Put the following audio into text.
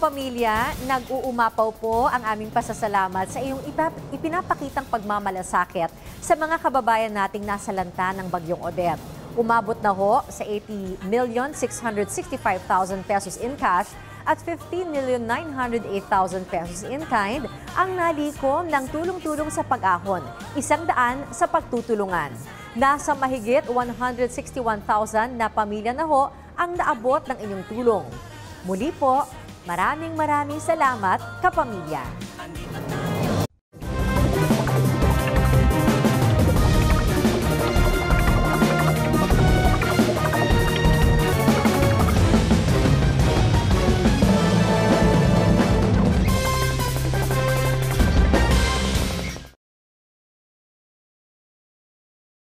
Kapamilya, nag-uumapaw po ang aming pasasalamat sa iyong ipinapakitang pagmamalasakit sa mga kababayan nating nasa lanta ng Bagyong Odette. Umabot na ho sa 80,665,000 pesos in cash at 15,908,000 pesos in kind ang nalikom ng tulong-tulong sa pag-ahon, isang daan sa pagtutulungan. Nasa mahigit 161,000 na pamilya na ho ang naabot ng inyong tulong. Muli po, Maraming maraming salamat, kapamilya!